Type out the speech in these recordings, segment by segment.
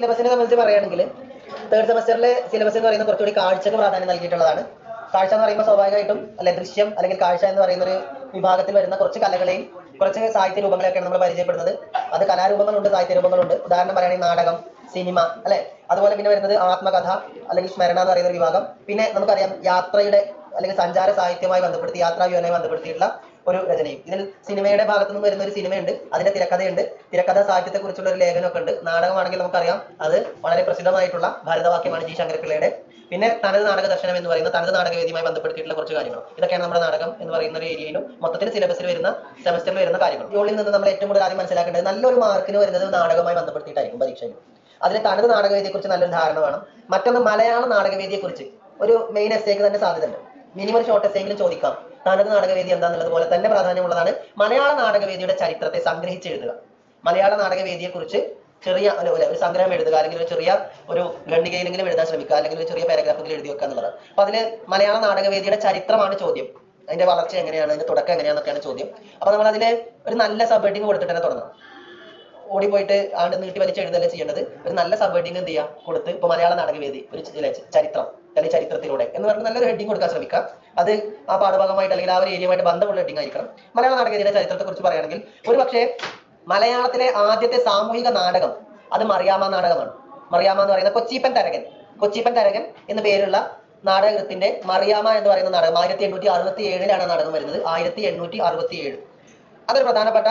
സിലബസിനെ സംബന്ധിച്ച് പറയുകയാണെങ്കിൽ third സെമസ്റ്ററിലെ syllabus എന്ന് പറയുന്നത് കുറച്ചുകൂടി കാഴ്ചക്ക് പ്രാധാന്യം നൽകിയിട്ടുള്ളതാണ്. കാഴ്ച എന്ന് പറയുമ്പോൾ സ്വാഭാവികമായിട്ടും അല്ലെ ദൃശ്യം അല്ലെങ്കിൽ കാഴ്ച എന്ന് പറയുന്ന ഒരു വിഭാഗത്തിൽ വരുന്ന കുറച്ച് കലകളെയും കുറച്ച് സാഹിത്യ രൂപങ്ങളെയൊക്കെയാണ് നമ്മൾ പരിചയപ്പെടുന്നത്. അത് കലാരൂപങ്ങളുണ്ട് സാഹിത്യ രൂപങ്ങളുണ്ട്. ഉദാഹരണം പറയുകയാണെങ്കിൽ നാടകം സിനിമ അല്ലെ? അതുപോലെ പിന്നെ വരുന്നത് ആത്മകഥ അല്ലെങ്കിൽ സ്മരണ എന്ന് പറയുന്ന ഒരു വിഭാഗം. പിന്നെ നമുക്കറിയാം യാത്രയുടെ അല്ലെങ്കിൽ സഞ്ചാര സാഹിത്യവുമായി ബന്ധപ്പെടുത്തി യാത്രാ വ്യൂഹവുമായി ബന്ധപ്പെടുത്തിയിട്ടുള്ള ഒരു രചനയും. ഇതിൽ സിനിമയുടെ ഭാഗത്തു നിന്ന് വരുന്ന ഒരു സിനിമയുണ്ട്. അതിന്റെ തിരക്കഥയുണ്ട്. തിരക്കഥ സാഹിത്യത്തെക്കുറിച്ചുള്ള ഒരു ലേഖനമൊക്കെ ഉണ്ട് നാടകമാണെങ്കിൽ നമുക്കറിയാം. അത് വളരെ പ്രസിദ്ധമായിട്ടുള്ള ഭാരതവാക്യമാണ് ജി. ശങ്കരപിള്ളയുടെ പിന്നെ തനത് നാടക ദർശനം എന്ന് പറയുന്ന തനത് നാടകവേദിയുമായി ബന്ധപ്പെടുത്തിയിട്ടുള്ള കുറച്ച് കാര്യങ്ങൾ ഇതൊക്കെയാണ് നമ്മുടെ നാടകം എന്ന് പറയുന്ന ഒരു ഏരിയയിലും മൊത്തത്തിൽ സിലബസിൽ വരുന്ന സെമസ്റ്ററിൽ വരുന്ന കാര്യങ്ങൾ. യോളിൽ നിന്ന് നമ്മൾ ഏറ്റവും കൂടുതൽ ആദ്യം മനസ്സിലാക്കേണ്ടത് നല്ലൊരു മാർക്കിന് വരുന്നത് നാടകമായി ബന്ധപ്പെടുത്തിയിട്ടായിരിക്കും പരീക്ഷയിൽ. അതിന് തനത് നാടകവേദിയെക്കുറിച്ച് നല്ലൊരു ധാരണ വേണം. മറ്റൊന്ന് മലയാള നാടകവേദിയെക്കുറിച്ച് ഒരു മെയിൻ എസ്സേക്ക് തന്നെ സാധ്യതയുണ്ട്. മിനിമം ഷോർട്ട് എസ്സേങ്കിലും ചോദിക്കാം. തനത് നാടകവേദി എന്താന്നുള്ളത് പോലെ തന്നെ പ്രാധാന്യമുള്ളതാണ് മലയാള നാടകവേദിയുടെ ചരിത്രത്തെ സംഗ്രഹിച്ച് എഴുതുക മലയാള നാടകവേദിയെ കുറിച്ച് ചെറിയ ഒരു സംഗ്രഹം എഴുതുക അല്ലെങ്കിൽ ഒരു ചെറിയ ഒരു ഖണ്ഡികയിലെങ്കിലും എഴുതാൻ ശ്രമിക്കുക അല്ലെങ്കിൽ ഒരു ചെറിയ പാരഗ്രാഫിൽ എഴുതി വെക്കുക എന്നുള്ളത്. അപ്പൊ അതിൽ മലയാള നാടകവേദിയുടെ ചരിത്രമാണ് ചോദ്യം. അതിന്റെ വളർച്ച എങ്ങനെയാണ് അതിന്റെ തുടക്കം എങ്ങനെയാണെന്നൊക്കെയാണ് ചോദ്യം. അപ്പൊ നമ്മൾ അതിന് ഒരു നല്ല സബ് ഹെഡിങ് കൊടുത്തിട്ട് തന്നെ തുടങ്ങണം ഓടി പോയിട്ട് ആണ്ട് നീട്ടി വലിച്ച് എഴുതല്ലേ ചെയ്യേണ്ടത്? ഒരു നല്ല സബ് ഹെഡിങ് എന്ത് ചെയ്യുക? കൊടുത്ത് ഇപ്പൊ മലയാള നാടകവേദി ഒരു ചരിത്രം. അല്ലെങ്കിൽ ചരിത്രത്തിലൂടെ എന്ന് പറഞ്ഞ് നല്ലൊരു ഹെഡിങ് കൊടുക്കാൻ ശ്രമിക്കാം അത് ആ പാഠഭാഗമായിട്ട് അല്ലെങ്കിൽ ആ ഒരു ഏരിയയുമായിട്ട് ബന്ധമുള്ള ഹെഡിങ് ആയിരിക്കണം. മലയാള നാടകത്തിന്റെ ചരിത്രത്തെ കുറിച്ച് പറയുകയാണെങ്കിൽ ഒരു പക്ഷേ മലയാളത്തിലെ ആദ്യത്തെ സാമൂഹിക നാടകം അത് മറിയാമ നാടകമാണ്. മറിയാമ എന്ന് പറയുന്ന കൊച്ചിപ്പൻ തരകൻ. കൊച്ചിപ്പൻ തരകൻ എന്ന പേരുള്ള നാടകത്തിന്റെ മറിയാമ എന്ന് പറയുന്ന നാടകം ആയിരത്തി എണ്ണൂറ്റി അറുപത്തി ഏഴിലാണ് നാടകം വരുന്നത്. ആയിരത്തി എണ്ണൂറ്റി അറുപത്തി ഏഴ് അതൊരു പ്രധാനപ്പെട്ട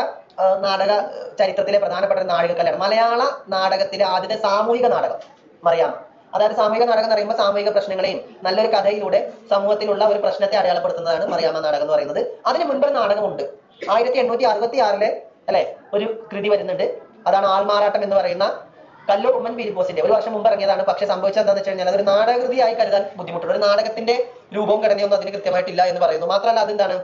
നാടക ചരിത്രത്തിലെ പ്രധാനപ്പെട്ട ഒരു നാഴികക്കല്ലാണ്. മലയാള നാടകത്തിലെ ആദ്യത്തെ സാമൂഹിക നാടകം മറിയാമ അതായത് സാമൂഹിക നാടകം എന്ന് പറയുമ്പോൾ സാമൂഹിക പ്രശ്നങ്ങളെയും നല്ലൊരു കഥയിലൂടെ സമൂഹത്തിലുള്ള ഒരു പ്രശ്നത്തെ അടയാളപ്പെടുത്തുന്നതാണ് മറിയാമ നാടകം എന്ന് പറയുന്നത്. അതിന് മുൻപ് ഒരു നാടകമുണ്ട്. ആയിരത്തി എണ്ണൂറ്റി അറുപത്തി ആറിലെ അല്ലെ ഒരു കൃതി വരുന്നുണ്ട്. അതാണ് ആൾമാറാട്ടം എന്ന് പറയുന്ന കല്ലൂർ ഉമ്മൻ ബിരിബോസിന്റെ ഒരു വർഷം മുമ്പ് ഇറങ്ങിയതാണ്. പക്ഷെ സംഭവിച്ചത് എന്താണെന്ന് വെച്ച് കഴിഞ്ഞാൽ അതൊരു നാടകൃതിയായി കരുതാൻ ബുദ്ധിമുട്ടുണ്ട്. ഒരു നാടകത്തിന്റെ രൂപവും ഘടനയൊന്നും അതിന് കൃത്യമായിട്ടില്ല എന്ന് പറയുന്നു. മാത്രമല്ല അതെന്താണ്?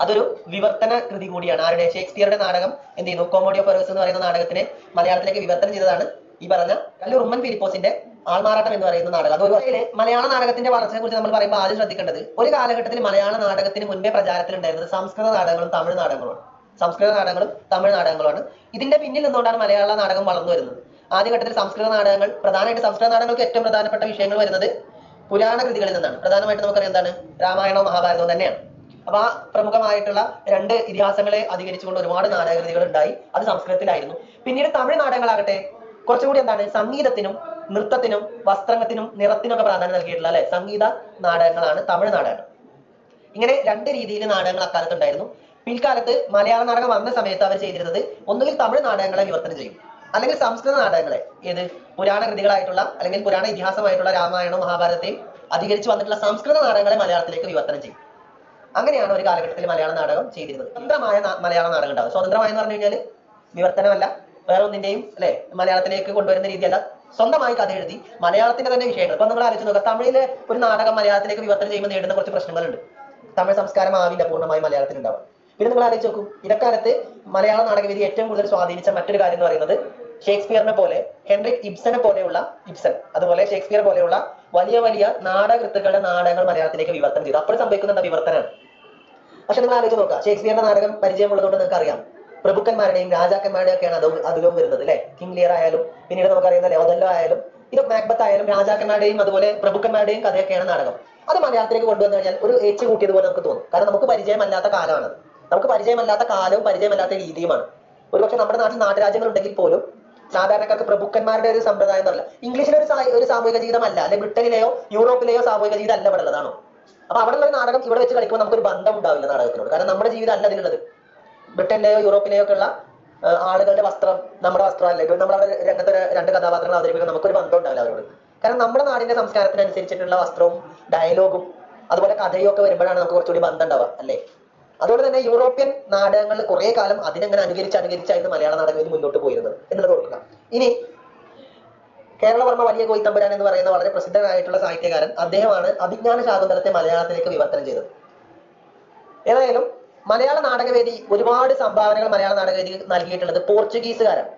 അതൊരു വിവർത്തന കൃതി കൂടിയാണ്. ആരുടെ? ഷേക്സ്പിയറുടെ നാടകം എന്ത് ചെയ്യുന്നു? കോമഡി ഓഫ് എന്ന് പറയുന്ന നാടകത്തിനെ മലയാളത്തിലേക്ക് വിവർത്തനം ചെയ്തതാണ്. ഈ പറഞ്ഞ കല്ലൂർ ഉമ്മൻ ഫിലിപ്പോസിന്റെ ആൾമാറാട്ടം എന്ന് പറയുന്ന നാടകം. അതുപോലെ മലയാള നാടകത്തിന്റെ വളർച്ചയെ കുറിച്ച് നമ്മൾ പറയുമ്പോൾ ആദ്യം ശ്രദ്ധിക്കേണ്ടത് ഒരു കാലഘട്ടത്തിൽ മലയാള നാടകത്തിന് മുൻപേ പ്രചാരത്തിലുണ്ടായിരുന്നത് സംസ്കൃത നാടകങ്ങളും തമിഴ് നാടകങ്ങളുമാണ്. സംസ്കൃത നാടകങ്ങളും തമിഴ് നാടകങ്ങളുമാണ്. ഇതിന്റെ പിന്നിൽ നിന്നുകൊണ്ടാണ് മലയാള നാടകം വളർന്നു വരുന്നത്. ആദ്യഘട്ടത്തിൽ സംസ്കൃത നാടകങ്ങൾ പ്രധാനമായിട്ട് സംസ്കൃത നാടകങ്ങൾക്ക് ഏറ്റവും പ്രധാനപ്പെട്ട വിഷയങ്ങൾ വരുന്നത് പുരാണ കൃതികളിൽ നിന്നാണ്. പ്രധാനമായിട്ട് നമുക്കറിയാം എന്താണ്? രാമായണവും മഹാഭാരതവും തന്നെയാണ്. അപ്പൊ ആ പ്രമുഖമായിട്ടുള്ള രണ്ട് ഇതിഹാസങ്ങളെ അധികരിച്ചുകൊണ്ട് ഒരുപാട് നാടകകൃതികൾ ഉണ്ടായി. അത് സംസ്കൃതത്തിലായിരുന്നു. പിന്നീട് തമിഴ് നാടകങ്ങളാകട്ടെ കുറച്ചുകൂടി എന്താണ് സംഗീതത്തിനും നൃത്തത്തിനും വസ്ത്രത്തിനും നിറത്തിനും ഒക്കെ പ്രാധാന്യം നൽകിയിട്ടുള്ള അല്ലെ? സംഗീത നാടകങ്ങളാണ് തമിഴ് നാടകങ്ങൾ. ഇങ്ങനെ രണ്ട് രീതിയിൽ നാടകങ്ങൾ അക്കാലത്ത് ഉണ്ടായിരുന്നു. പിൽക്കാലത്ത് മലയാള നാടകം വന്ന സമയത്ത് അവർ ചെയ്തിരുന്നത് ഒന്നുകിൽ തമിഴ് നാടകങ്ങളെ വിവർത്തനം ചെയ്യും. അല്ലെങ്കിൽ സംസ്കൃത നാടകങ്ങളെ ഏത് പുരാണ കൃതികളായിട്ടുള്ള അല്ലെങ്കിൽ പുരാണ ഇതിഹാസമായിട്ടുള്ള രാമായണം മഹാഭാരതത്തെയും അധികരിച്ച് വന്നിട്ടുള്ള സംസ്കൃത നാടകങ്ങളെ മലയാളത്തിലേക്ക് വിവർത്തനം ചെയ്യും. അങ്ങനെയാണ് ഒരു കാലഘട്ടത്തിൽ മലയാള നാടകം ചെയ്തിരുന്നത്. സ്വതന്ത്രമായ മലയാള നാടകം ഉണ്ടാവും സ്വതന്ത്രമായ എന്ന് പറഞ്ഞു കഴിഞ്ഞാൽ വിവർത്തനമല്ല വേറെ ഒന്നിന്റെയും അല്ലെ മലയാളത്തിലേക്ക് കൊണ്ടുവരുന്ന രീതിയല്ല. സ്വന്തമായി കഥ എഴുതി മലയാളത്തിന്റെ തന്നെ വിഷയങ്ങൾ. ഇപ്പൊ നമ്മൾ ആലോചിച്ച് നോക്കുക തമിഴിലെ ഒരു നാടകം മലയാളത്തിലേക്ക് വിവർത്തനം ചെയ്യുമ്പോൾ നേരിടുന്ന കുറച്ച് പ്രശ്നങ്ങളുണ്ട്. തമിഴ് സംസ്കാരം ആവില്ല പൂർണമായി മലയാളത്തിൽ ഉണ്ടാവും പിന്നെ നിങ്ങൾ ആലോചിച്ച് നോക്കും ഇടക്കാലത്ത് മലയാള നാടകവേദി ഏറ്റവും കൂടുതൽ സ്വാധീനിച്ച മറ്റൊരു കാര്യം എന്ന് പറയുന്നത് ഷേക്സ്പിയറിനെ പോലെ ഹെൻറിക് ഇബ്സനെ പോലെയുള്ള ഇബ്സൺ അതുപോലെ ഷേക്സ്പിയർ പോലെയുള്ള വലിയ വലിയ നാടകൃത്തുക്കളുടെ നാടകങ്ങൾ മലയാളത്തിലേക്ക് വിവർത്തനം ചെയ്തു. അപ്പോൾ സംഭവിക്കുന്ന വിവർത്തനമാണ്. പക്ഷെ നിങ്ങൾ ആലോചിച്ച് നോക്കുക ഷേക്സ്പിയറിന്റെ നാടകം പരിചയമുള്ളതുകൊണ്ട് നിങ്ങൾക്ക് അറിയാം പ്രഭുക്കന്മാരുടെയും രാജാക്കന്മാരുടെയും ഒക്കെയാണ് അത് അതിലും വരുന്നത് അല്ലെ? കിങ് ലിയർ ആയാലും പിന്നീട് നമുക്കറിയുന്ന അല്ലെ ഒതല്ലോ ആയാലും ഇത് മാക്ബത്ത് ആയാലും രാജാക്കന്മാരുടെയും അതുപോലെ പ്രഭുക്കന്മാരുടെയും കഥയൊക്കെയാണ് നാടകം. അത് മലയാളത്തിലേക്ക് കൊണ്ടുവന്നു കഴിഞ്ഞാൽ ഒരു ഏച്ച് കൂട്ടിയതുപോലെ നമുക്ക് തോന്നും. കാരണം നമുക്ക് പരിചയമല്ലാത്ത കാലമാണ് നമുക്ക് പരിചയമല്ലാത്ത കാലവും പരിചയമല്ലാത്ത രീതിയുമാണ്. ഒരുപക്ഷെ നമ്മുടെ നാട്ടിൽ നാട്ടുരാജ്യങ്ങൾ ഉണ്ടെങ്കിൽ പോലും സാധാരണക്കാർക്ക് പ്രഭുക്കന്മാരുടെ ഒരു സമ്പ്രദായം എന്നല്ല ഇംഗ്ലീഷിലെ ഒരു ഒരു സാമൂഹിക ജീവിതമല്ല. അല്ലെ ബ്രിട്ടനിലെയോ യൂറോപ്പിലെയോ സാമൂഹിക ജീവിതം അല്ല ഇവിടെ ഉള്ളതാണോ? അപ്പൊ അവിടെ ഉള്ള നാടകം ഇവിടെ വെച്ച് കളിക്കുമ്പോൾ നമുക്കൊരു ബന്ധം ഉണ്ടാവില്ല നാടകത്തിനോട്. കാരണം നമ്മുടെ ജീവിതം അല്ല അതിലുള്ളത്. ബ്രിട്ടനിലെയോ യൂറോപ്പിലെയോ ഒക്കെ ഉള്ള ആളുകളുടെ വസ്ത്രം നമ്മുടെ വസ്ത്രമല്ല നമ്മൾ അവിടെ രംഗത്ത് രണ്ട് കഥാപാത്രങ്ങൾ അവതരിപ്പിക്കാൻ നമുക്കൊരു ബന്ധം ഉണ്ടാവില്ല അവരോട്. കാരണം നമ്മുടെ നാടിന്റെ സംസ്കാരത്തിനനുസരിച്ചിട്ടുള്ള വസ്ത്രവും ഡയലോഗും അതുപോലെ കഥയും ഒക്കെ വരുമ്പോഴാണ് നമുക്ക് കുറച്ചുകൂടി ബന്ധം ഉണ്ടാവുക അല്ലേ? അതുപോലെ തന്നെ യൂറോപ്യൻ നാടകങ്ങൾ കുറെ കാലം അതിനെങ്ങനെ അനുകരിച്ച് അനുകരിച്ചായിരുന്നു മലയാള നാടകത്തിൽ മുന്നോട്ട് പോയിരുന്നത് എന്നുള്ളത് ഓർക്കുക. ഇനി കേരളവർമ്മ വലിയ കോയിത്തമ്പുരാൻ എന്ന് പറയുന്ന വളരെ പ്രസിദ്ധനായിട്ടുള്ള സാഹിത്യകാരൻ അദ്ദേഹമാണ് അഭിജ്ഞാന ശാകുന്തലത്തെ മലയാളത്തിലേക്ക് വിവർത്തനം ചെയ്തത്. ഏതായാലും മലയാള നാടകവേദി ഒരുപാട് സംഭാവനകൾ മലയാള നാടകവേദി നൽകിയിട്ടുള്ളത് പോർച്ചുഗീസുകാരാണ്.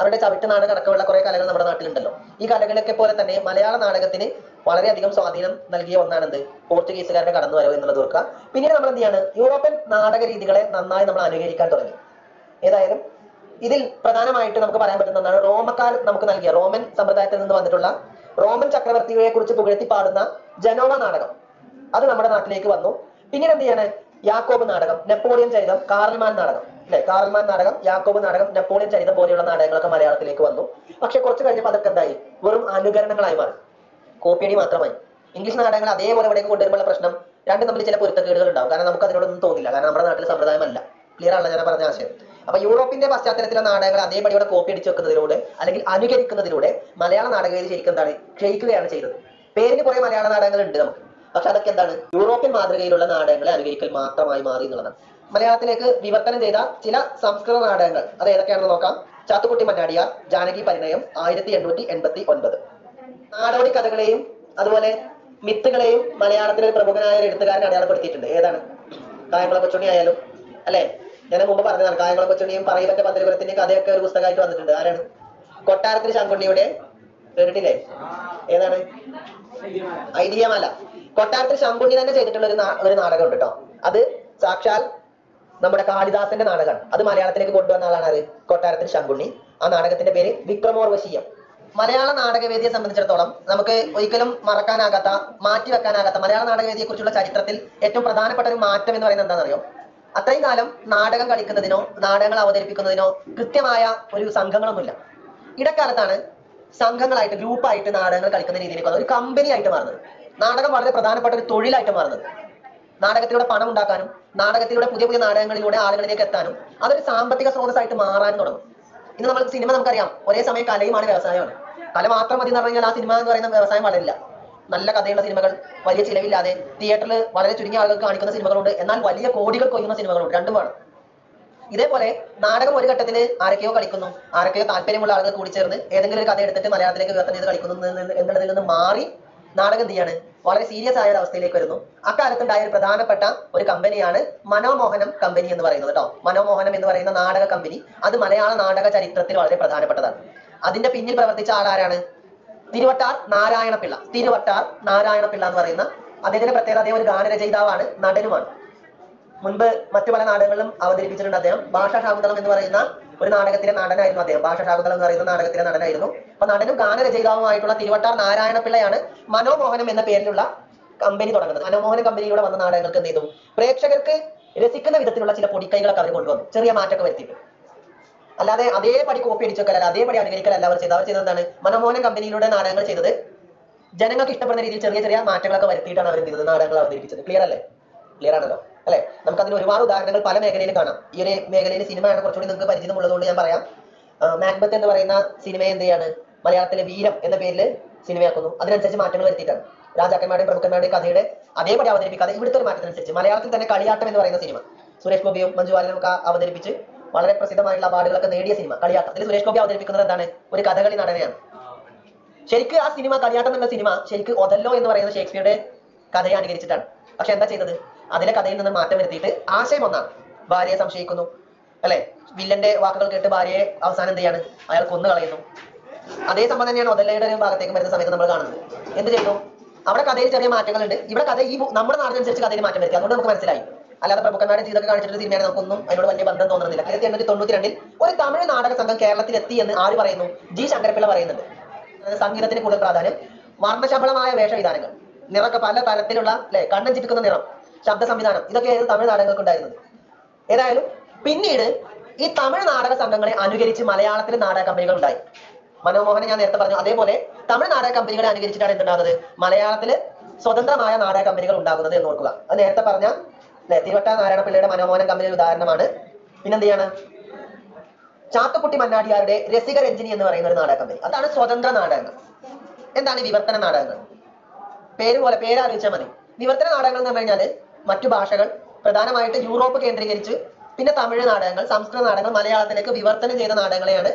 അവരുടെ ചവിട്ട് നാടകം അടക്കമുള്ള കുറെ കലകൾ നമ്മുടെ നാട്ടിലുണ്ടല്ലോ. ഈ കലകളൊക്കെ പോലെ തന്നെ മലയാള നാടകത്തിന് വളരെയധികം സ്വാധീനം നൽകിയ ഒന്നാണ് എന്ത് പോർച്ചുഗീസുകാരുടെ കടന്നുവരവ് എന്നുള്ളത് ഓർക്കുക. പിന്നീട് നമ്മൾ എന്ത് ചെയ്യാണ്? യൂറോപ്യൻ നാടക രീതികളെ നന്നായി നമ്മൾ അനുകരിക്കാൻ തുടങ്ങി. ഏതായാലും ഇതിൽ പ്രധാനമായിട്ട് നമുക്ക് പറയാൻ പറ്റുന്ന ഒന്നാണ് റോമക്കാർ നമുക്ക് നൽകിയ റോമൻ സമ്പ്രദായത്തിൽ നിന്ന് വന്നിട്ടുള്ള റോമൻ ചക്രവർത്തിയെ കുറിച്ച് പുകഴ്ത്തി പാടുന്ന ജനോവ നാടകം. അത് നമ്മുടെ നാട്ടിലേക്ക് വന്നു. പിന്നീട് എന്ത് ചെയ്യാണ്? യാക്കോബ് നാടകം നെപ്പോളിയൻ ചരിതം കാർൽമാൻ നാടകം അല്ലെ? കാർൽമാൻ നാടകം യാക്കോബ് നാടകം നെപ്പോളിയൻ ചരിതം പോലെയുള്ള നാടകങ്ങളൊക്കെ മലയാളത്തിലേക്ക് വന്നു. പക്ഷെ കുറച്ച് കഴിഞ്ഞപ്പോൾ അതൊക്കെ എന്തായി? വെറും അനുകരണങ്ങളായി മാറി. കോപ്പിയടി മാത്രമായി. ഇംഗ്ലീഷ് നാടകങ്ങൾ അതേപോലെ ഇവിടെ കൊണ്ടുവരുമ്പോൾ പ്രശ്നം രണ്ടും തമ്മിൽ ചില പൊരുത്തക്കേടുകൾ ഉണ്ടാവും. കാരണം നമുക്ക് അതിനോടൊന്നും തോന്നില്ല. കാരണം നമ്മുടെ നാട്ടിൽ സമ്പ്രദായമല്ല. ക്ലിയർ ആണല്ലോ ഞാൻ പറഞ്ഞ ആശയം. അപ്പൊ യൂറോപ്പിന്റെ പശ്ചാത്തലത്തിലെ നാടകങ്ങൾ അതേപടി ഇവിടെ കോപ്പി അടിച്ചു വെക്കുന്നതിലൂടെ അല്ലെങ്കിൽ അനുകരിക്കുന്നതിലൂടെ മലയാള നാടകവേദി ശരിക്കും എന്താണ്? ക്ഷയിക്കുകയാണ് ചെയ്തത്. പേരിന് കുറെ മലയാള നാടകങ്ങൾ ഉണ്ട് നമുക്ക്. പക്ഷെ അതൊക്കെ എന്താണ്? യൂറോപ്യൻ മാതൃകയിലുള്ള നാടകങ്ങളെ അനുകരിക്കൽ മാത്രമായി മാറി എന്നുള്ളതാണ്. മലയാളത്തിലേക്ക് വിവർത്തനം ചെയ്ത ചില സംസ്കൃത നാടകങ്ങൾ. അത് ഏതൊക്കെയാണെന്ന് നോക്കാം. ചാത്തുക്കുട്ടി മന്നാടിയാർ ജാനകി പരിണയം ആയിരത്തി എണ്ണൂറ്റി എൺപത്തി ഒൻപത്. നാടോടി കഥകളെയും അതുപോലെ മിത്തുകളെയും മലയാളത്തിലെ പ്രമുഖനായ ഒരു എഴുത്തുകാരൻ അടയാളപ്പെടുത്തിയിട്ടുണ്ട്. ഏതാണ്? കായംകുളം കൊച്ചുണ്ണി ആയാലും അല്ലെ? ഞാൻ മുമ്പ് പറഞ്ഞതാണ് കായംകുളം കൊച്ചുണ്ണിയും പറയുമ്പോൾ പന്തലിപുരത്തിന്റെയും കഥയൊക്കെ ഒരു പുസ്തകമായിട്ട് വന്നിട്ടുണ്ട്. ആരാണ്? കൊട്ടാരത്തിൽ ശങ്കുണ്ണിയുടെ കേട്ടിട്ടില്ലേ ഏതാണ്? ഐതിഹ്യമല്ല കൊട്ടാരത്തിൽ ശങ്കുണ്ണി തന്നെ ചെയ്തിട്ടുള്ള ഒരു ഒരു നാടകം ഉണ്ട് കേട്ടോ. അത് സാക്ഷാൽ നമ്മുടെ കാളിദാസന്റെ നാടകമാണ്. അത് മലയാളത്തിലേക്ക് കൊണ്ടുവന്ന ആളാണ് അത് കൊട്ടാരത്തിൽ ശങ്കുണ്ണി ആ നാടകത്തിന്റെ പേര് വിക്രമോർവശീയം. മലയാള നാടകവേദിയെ സംബന്ധിച്ചിടത്തോളം നമുക്ക് ഒരിക്കലും മറക്കാനാകാത്ത മാറ്റി വെക്കാനാകാത്ത മലയാള നാടകവേദിയെ കുറിച്ചുള്ള ചരിത്രത്തിൽ ഏറ്റവും പ്രധാനപ്പെട്ട ഒരു മാറ്റം എന്ന് പറയുന്നത് എന്താണെന്നറിയോ? അത്രയും കാലം നാടകം കളിക്കുന്നതിനോ നാടകങ്ങൾ അവതരിപ്പിക്കുന്നതിനോ കൃത്യമായ ഒരു സംഘങ്ങളൊന്നുമില്ല. ഇടക്കാലത്താണ് സംഘങ്ങളായിട്ട് ഗ്രൂപ്പായിട്ട് നാടകങ്ങൾ കളിക്കുന്ന രീതിയിലേക്ക് ഒരു കമ്പനി ആയിട്ട് മാറുന്നത് നാടകം വളരെ പ്രധാനപ്പെട്ട ഒരു തൊഴിലായിട്ട് മാറുന്നത് നാടകത്തിലൂടെ പണം ഉണ്ടാക്കാനും നാടകത്തിലൂടെ പുതിയ പുതിയ നാടകങ്ങളിലൂടെ ആളുകളിലേക്ക് എത്താനും അതൊരു സാമ്പത്തിക സ്രോതസ്സായിട്ട് മാറാനും തുടങ്ങും. ഇന്ന് നമ്മൾ സിനിമ നമുക്കറിയാം. ഒരേ സമയം കലയുമാണ് വ്യവസായമാണ്. കല മാത്രം മതി എന്ന് പറഞ്ഞാൽ ആ സിനിമ എന്ന് പറയുന്ന വ്യവസായം വളരില്ല. നല്ല കഥയുള്ള സിനിമകൾ വലിയ ചിലവില്ലാതെ തിയേറ്ററിൽ വളരെ ചുരുങ്ങിയ ആളുകൾ കാണിക്കുന്ന സിനിമകളുണ്ട്. എന്നാൽ വലിയ കോടികൾ കൊയ്യുന്ന സിനിമകളുണ്ട്. രണ്ടും വേണം ഇതേപോലെ നാടകം ഒരു ഘട്ടത്തിൽ ആരൊക്കെയോ കളിക്കുന്നു. ആരൊക്കെയോ താല്പര്യമുള്ള ആളുകൾ കൂടി ചേർന്ന് ഏതെങ്കിലും ഒരു കഥ എടുത്തിട്ട് മലയാളത്തിലേക്ക് വിവർത്തനം ചെയ്ത് കളിക്കുന്നു എന്ന് എന്നുള്ളതിൽ നിന്ന് മാറി നാടകം എന്ത് ചെയ്യാണ്. വളരെ സീരിയസ് ആയ ഒരു അവസ്ഥയിലേക്ക് വരുന്നു. അക്കാലത്തുണ്ടായ ഒരു പ്രധാനപ്പെട്ട ഒരു കമ്പനിയാണ് മനോമോഹനം കമ്പനി എന്ന് പറയുന്നത് കേട്ടോ മനോമോഹനം എന്ന് പറയുന്ന നാടക കമ്പനി അത് മലയാള നാടക ചരിത്രത്തിൽ വളരെ പ്രധാനപ്പെട്ടതാണ്. അതിന്റെ പിന്നിൽ പ്രവർത്തിച്ച ആളാരാണ് തിരുവട്ടാർ നാരായണപിള്ള. തിരുവട്ടാർ നാരായണപിള്ള എന്ന് പറയുന്ന അദ്ദേഹത്തിന്റെ പ്രത്യേകത അദ്ദേഹം ഒരു ഗാനരചയിതാവാണ് നടനുമാണ്. മുൻപ് മറ്റു പല നാടകങ്ങളിലും അവതരിപ്പിച്ചിട്ടുണ്ട് അദ്ദേഹം. ഭാഷാ ശാകുന്തളം എന്ന് പറയുന്ന ഒരു നാടകത്തിലെ നടനായിരുന്നു അദ്ദേഹം. ഭാഷാ ശാകുന്തളം എന്ന് പറയുന്ന നാടകത്തിലെ നടനായിരുന്നു. അപ്പൊ നടനും ഗാനരചയിതാവുമായിട്ടുള്ള തിരുവട്ടാർ നാരായണപിള്ളയാണ് മനോമോഹനം എന്ന പേരിലുള്ള കമ്പനി തുടങ്ങുന്നത്. മനോമോഹൻ കമ്പനിയിലൂടെ വന്ന നാടകങ്ങൾക്ക് എന്ത് ചെയ്തു? പ്രേക്ഷകർക്ക് രസിക്കുന്ന വിധത്തിലുള്ള ചില പൊടിക്കൈകളൊക്കെ അവർ കൊണ്ടുവന്നു. ചെറിയ മാറ്റമൊക്കെ വരുത്തിയിട്ട്. അല്ലാതെ അതേപടി കോപ്പി അടിച്ചൊക്കെ അതേപടി അനുകരിക്കലല്ല അവർ ചെയ്തത്. അവർ ചെയ്തത് എന്താണ്? മനോമോഹനം കമ്പനിയിലൂടെ നാടകങ്ങൾ ചെയ്തത്. ജനങ്ങൾക്ക് ഇഷ്ടപ്പെടുന്ന രീതിയിൽ ചെറിയ ചെറിയ മാറ്റങ്ങളൊക്കെ വരുത്തിയിട്ടാണ് അവർ ചെയ്തത്? നാടകങ്ങൾ അവതരിപ്പിച്ചത്. ക്ലിയർ അല്ലേ? ക്ലിയർ ആണല്ലോ? അല്ലെ? നമുക്ക് അതിന് ഒരുപാട് ഉദാഹരണങ്ങൾ പല മേഖലയിൽ കാണാം. ഈ ഒരു മേഖലയിൽ സിനിമയാണ് കുറച്ചുകൂടി നിങ്ങൾക്ക് പരിചിതമുള്ളതുകൊണ്ട് ഞാൻ പറയാം. മാക്ബത്ത് എന്ന് പറയുന്ന സിനിമ എന്ത് ചെയ്യാണ്? മലയാളത്തിലെ വീരം എന്ന പേരിൽ സിനിമയാക്കുന്നു. അതിനനുസരിച്ച് മാറ്റങ്ങൾ വരുത്തിയിട്ടാണ്. രാജാക്കന്മാരുടെയും പ്രമുഖന്മാരുടെയും കഥയുടെ അതേപടി അവതരിപ്പിക്കാതെ ഇവിടുത്തെ ഒരു മാറ്റത്തിനനുസരിച്ച് മലയാളത്തിൽ തന്നെ കളിയാട്ടം എന്ന് പറയുന്ന സിനിമ. സുരേഷ് ഗോപിയും മഞ്ജു വാര്യനും ഒക്കെ അവതരിപ്പിച്ച് വളരെ പ്രസിദ്ധമായിട്ടുള്ള അവാർഡുകളൊക്കെ നേടിയ സിനിമ കളിയാട്ടം. അതിൽ സുരേഷ് ഗോപി അവതരിപ്പിക്കുന്നത് എന്താണ്? ഒരു കഥകളി നടനെയാണ്. ശരിക്ക് ആ സിനിമ കളിയാട്ടം എന്ന സിനിമ ശരിക്ക് ഒതല്ലോ എന്ന് പറയുന്ന ഷേക്സ്പിയറുടെ കഥയെ അനുകരിച്ചിട്ടാണ്. പക്ഷെ എന്താ ചെയ്തത്? അതിലെ കഥയിൽ നിന്ന് മാറ്റം വരുത്തിയിട്ട് ആശയം ഒന്നാണ്. ഭാര്യയെ സംശയിക്കുന്നു. അല്ലെ? വില്ലന്റെ വാക്കുകൾ കേട്ട് ഭാര്യയെ അവസാനം എന്ത് ചെയ്യാണ്? അയാൾ കൊന്നു കളയുന്നു. അതേ സംഭവം തന്നെയാണ് ഒതല്ലയുടെ ഒരു ഭാഗത്തേക്ക് വരുന്ന സമയത്ത് നമ്മൾ കാണുന്നത്. എന്ത് ചെയ്തു? അവിടെ കഥയിൽ ചെറിയ മാറ്റങ്ങളുണ്ട്. ഇവിടെ കഥ ഈ നമ്മുടെ നാടിനനുസരിച്ച് കഥയിൽ മാറ്റം വരുത്തി. അതുകൊണ്ട് നമുക്ക് മനസ്സിലായി. അല്ലാതെ പ്രമുഖന്മാരുടെ ചെയ്തൊക്കെ കാണിച്ചിട്ട് സിനിമയാണ് നമുക്കൊന്നും അതിനോട് വലിയ ബന്ധം തോന്നുന്നില്ല. ആയിരത്തി എണ്ണൂറ്റി തൊണ്ണൂറ്റി രണ്ടിൽ ഒരു തമിഴ് നാടക സംഘം കേരളത്തിൽ എത്തി എന്ന് ആര് പറയുന്നു? ജി ശങ്കരപ്പിള്ള പറയുന്നുണ്ട്. സംഗീതത്തിന് കൂടുതൽ പ്രാധാന്യം വർണശബളമായ വേഷവിധാനങ്ങൾ നിറമൊക്കെ പല തരത്തിലുള്ള അല്ലെ കണ്ണൻ ചിപ്പിക്കുന്ന നിറം. ശബ്ദ സംവിധാനം. ഇതൊക്കെയായിരുന്നു തമിഴ് നാടകങ്ങൾക്ക് ഉണ്ടായിരുന്നത് ഏതായാലും പിന്നീട് ഈ തമിഴ് നാടക സംഘങ്ങളെ അനുകരിച്ച് മലയാളത്തിലെ നാടക കമ്പനികൾ ഉണ്ടായി മനോമോഹനെ ഞാൻ നേരത്തെ പറഞ്ഞു അതേപോലെ തമിഴ് നാടക കമ്പനികളെ അനുകരിച്ചിട്ടാണ് എന്തുണ്ടാകുന്നത്? മലയാളത്തിൽ സ്വതന്ത്രമായ നാടക കമ്പനികൾ ഉണ്ടാകുന്നത് എന്ന് ഓർക്കുക. അത് നേരത്തെ പറഞ്ഞ തിരുവട്ട നാരായണപിള്ളയുടെ മനോമോഹൻ കമ്പനി ഉദാഹരണമാണ്. പിന്നെന്ത് ചെയ്യാണ് ചാത്തുക്കുട്ടി മന്നാടിയാരുടെ രസിക രഞ്ജിനി എന്ന് പറയുന്ന ഒരു നാടക കമ്പനി. അതാണ് സ്വതന്ത്ര നാടകങ്ങൾ. എന്താണ് വിവർത്തന നാടകങ്ങൾ? പേര് പോലെ പേരാലോചിച്ചാൽ മതി. വിവർത്തന നാടകങ്ങൾ എന്ന് പറഞ്ഞു കഴിഞ്ഞാൽ മറ്റു ഭാഷകൾ പ്രധാനമായിട്ട് യൂറോപ്പ് കേന്ദ്രീകരിച്ച് പിന്നെ തമിഴ് നാടകങ്ങൾ സംസ്കൃത നാടകങ്ങൾ മലയാളത്തിലേക്ക് വിവർത്തനം ചെയ്ത നാടകങ്ങളെയാണ്